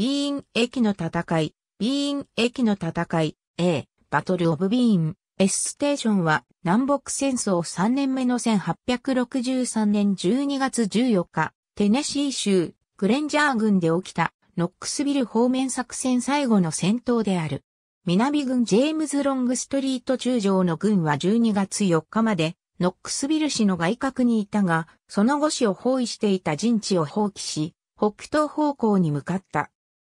ビーン駅の戦い、ビーン駅の戦い、A、バトルオブビーン、S ステーションは南北戦争3年目の1863年12月14日、テネシー州、グレンジャー郡で起きたノックスビル方面作戦最後の戦闘である。南軍ジェームズ・ロングストリート中将の軍は12月4日までノックスビル市の外郭にいたが、その後市を包囲していた陣地を放棄し、北東方向に向かった。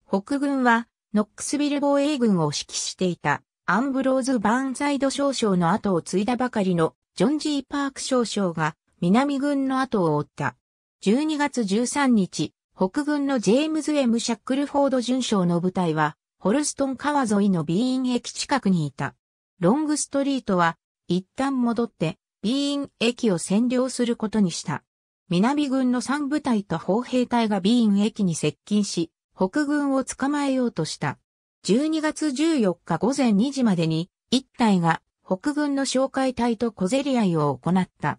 北軍はノックスビル防衛軍を指揮していたアンブローズ・バーンサイド少将の後を継いだばかりのジョン・ジー・パーク少将が南軍の後を追った。12月13日、北軍のジェームズ・エム・シャックルフォード准将の部隊は、ホルストン川沿いのビーン駅近くにいた。ロングストリートは、一旦戻って、ビーン駅を占領することにした。南軍の3部隊と砲兵隊がビーン駅に接近し、北軍を捕まえようとした。12月14日午前2時までに、一隊が北軍の紹介隊と小競り合いを行った。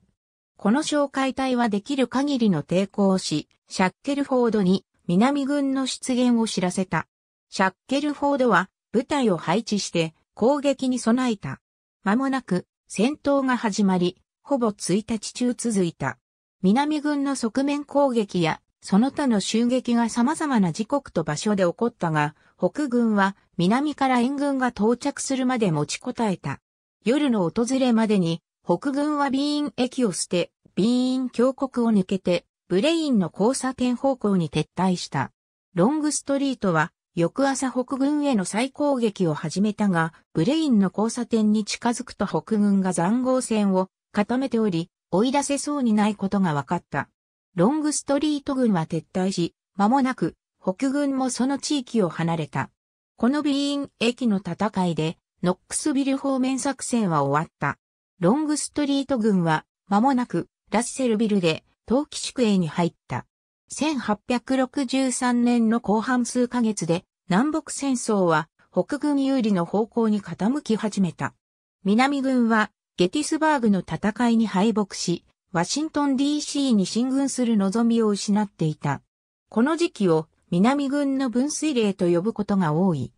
この紹介隊はできる限りの抵抗をし、シャッケルフォードに南軍の出現を知らせた。シャッケルフォードは部隊を配置して攻撃に備えた。間もなく戦闘が始まり、ほぼ1日中続いた。南軍の側面攻撃やその他の襲撃が様々な時刻と場所で起こったが、北軍は南から援軍が到着するまで持ちこたえた。夜の訪れまでに、北軍はビーン駅を捨て、ビーン峡谷を抜けて、ブレインの交差点方向に撤退した。ロングストリートは、翌朝北軍への再攻撃を始めたが、ブレインの交差点に近づくと北軍が塹壕線を固めており、追い出せそうにないことが分かった。ロングストリート軍は撤退し、間もなく北軍もその地域を離れた。このビーン駅の戦いで、ノックスビル方面作戦は終わった。ロングストリート軍は、間もなく、ラッセルビルで、冬季宿営に入った。1863年の後半数ヶ月で、南北戦争は、北軍有利の方向に傾き始めた。南軍は、ゲティスバーグの戦いに敗北し、ワシントン DC に進軍する望みを失っていた。この時期を南軍の分水嶺と呼ぶことが多い。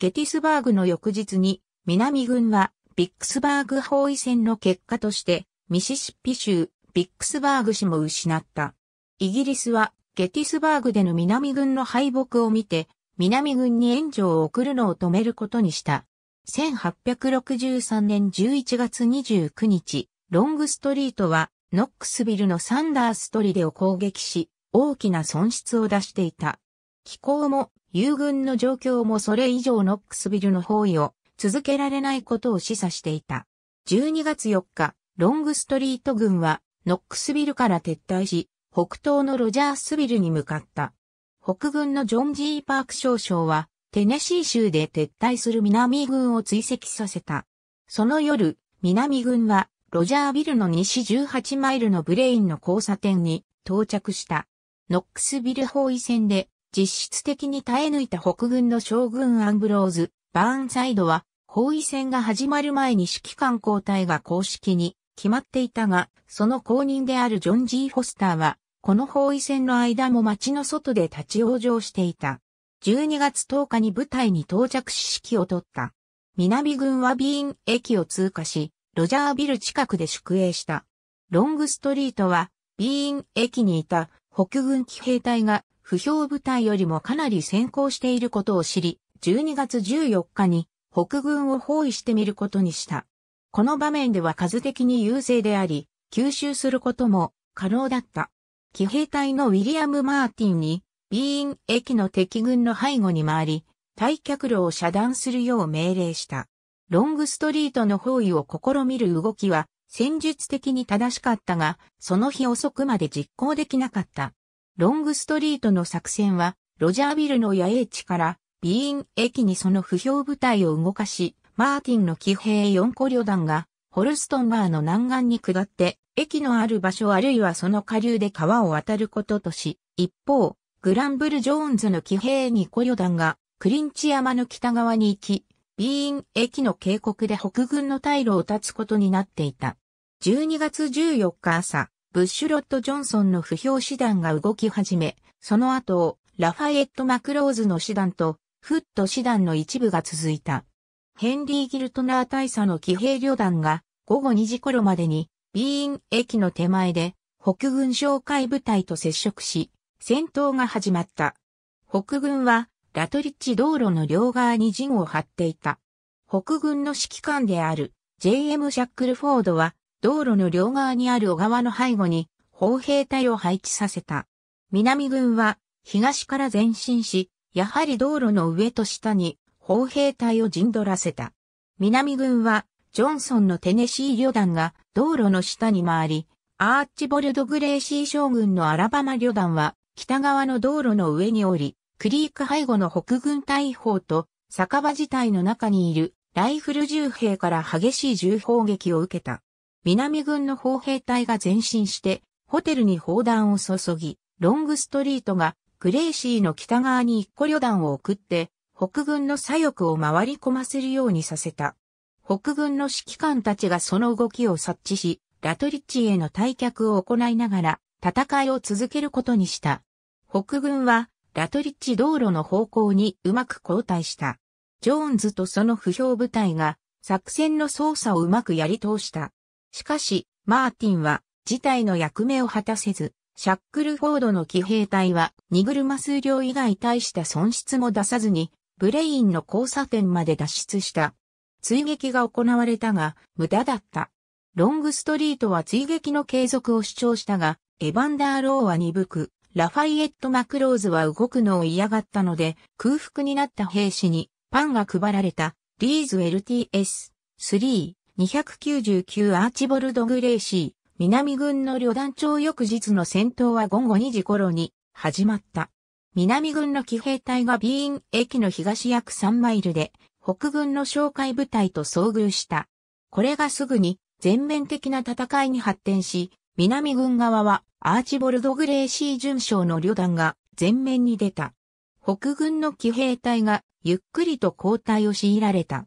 ゲティスバーグの翌日に南軍はビックスバーグ包囲戦の結果としてミシシッピ州ビックスバーグ市も失った。イギリスはゲティスバーグでの南軍の敗北を見て南軍に援助を送るのを止めることにした。1863年11月29日、ロングストリートはノックスビルのサンダーストリデを攻撃し、大きな損失を出していた。気候も、友軍の状況もそれ以上ノックスビルの包囲を続けられないことを示唆していた。12月4日、ロングストリート軍はノックスビルから撤退し、北東のロジャースビルに向かった。北軍のジョン・ジー・パーク少将は、テネシー州で撤退する南軍を追跡させた。その夜、南軍は、ロジャービルの西18マイルのブレインの交差点に到着した。ノックスビル包囲戦で実質的に耐え抜いた北軍の将軍アンブローズ、バーンサイドは、包囲戦が始まる前に指揮官交代が公式に決まっていたが、その後任であるジョン・ジー・フォスターは、この包囲戦の間も街の外で立ち往生していた。12月10日に部隊に到着し指揮を取った。南軍はビーン駅を通過し、ロジャービル近くで宿営した。ロングストリートは、ビーン駅にいた北軍騎兵隊が不評部隊よりもかなり先行していることを知り、12月14日に北軍を包囲してみることにした。この場面では数的に優勢であり、吸収することも可能だった。騎兵隊のウィリアム・マーティンに、ビーン駅の敵軍の背後に回り、退却路を遮断するよう命令した。ロングストリートの包囲を試みる動きは、戦術的に正しかったが、その日遅くまで実行できなかった。ロングストリートの作戦は、ロジャービルの野営地からビーン駅にその不評部隊を動かし、マーティンの騎兵4個旅団が、ホルストン川の南岸に下って、駅のある場所あるいはその下流で川を渡ることとし、一方、グランブル・ジョーンズの騎兵2個旅団が、クリンチ山の北側に行き、ビーン駅の渓谷で北軍の退路を断つことになっていた。12月14日朝、ブッシュロット・ジョンソンの不評師団が動き始め、その後ラファエット・マクローズの師団とフット師団の一部が続いた。ヘンリー・ギルトナー大佐の騎兵旅団が午後2時頃までにビーン駅の手前で北軍哨戒部隊と接触し、戦闘が始まった。北軍はラトリッチ道路の両側に陣を張っていた。北軍の指揮官である J.M. シャックルフォードは道路の両側にある小川の背後に砲兵隊を配置させた。南軍は東から前進し、やはり道路の上と下に砲兵隊を陣取らせた。南軍はジョンソンのテネシー旅団が道路の下に回り、アーチボルド・グレーシー将軍のアラバマ旅団は北側の道路の上に降り、クリーク背後の北軍大砲と酒場自体の中にいるライフル銃兵から激しい銃砲撃を受けた。南軍の砲兵隊が前進してホテルに砲弾を注ぎ、ロングストリートがグレーシーの北側に一個旅団を送って、北軍の左翼を回り込ませるようにさせた。北軍の指揮官たちがその動きを察知し、ラトリッチへの退却を行いながら、戦いを続けることにした。北軍は、ラトリッチ道路の方向にうまく交代した。ジョーンズとその不評部隊が、作戦の操作をうまくやり通した。しかし、マーティンは、事態の役目を果たせず、シャックルフォードの騎兵隊は、荷車数量以外大した損失も出さずに、ブレインの交差点まで脱出した。追撃が行われたが、無駄だった。ロングストリートは追撃の継続を主張したが、エバンダーローは鈍く、ラファイエット・マクローズは動くのを嫌がったので、空腹になった兵士にパンが配られた、 Lee's LTS-3、299アーチボルド・グレーシー、南軍の旅団長翌日の戦闘は午後2時頃に始まった。南軍の騎兵隊がビーン駅の東約3マイルで北軍の哨戒部隊と遭遇した。これがすぐに全面的な戦いに発展し、南軍側はアーチボルド・グレーシー準将の旅団が前面に出た。北軍の騎兵隊がゆっくりと交代を強いられた。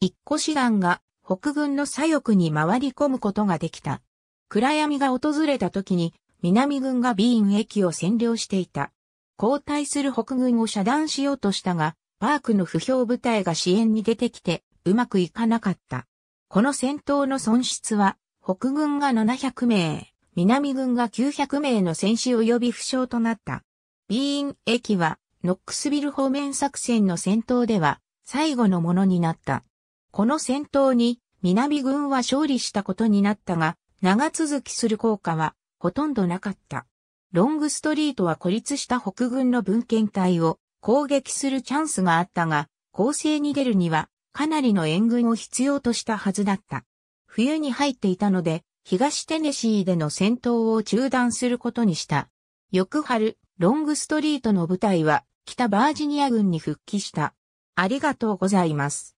一個師団が北軍の左翼に回り込むことができた。暗闇が訪れた時に南軍がビーン駅を占領していた。交代する北軍を遮断しようとしたが、パークの不評部隊が支援に出てきてうまくいかなかった。この戦闘の損失は、北軍が700名、南軍が900名の戦死及び負傷となった。ビーン駅は、ノックスビル方面作戦の戦闘では、最後のものになった。この戦闘に、南軍は勝利したことになったが、長続きする効果はほとんどなかった。ロングストリートは孤立した北軍の文献隊を攻撃するチャンスがあったが、攻勢に出るにはかなりの援軍を必要としたはずだった。冬に入っていたので、東テネシーでの戦闘を中断することにした。翌春、ロングストリートの部隊は北バージニア軍に復帰した。ありがとうございます。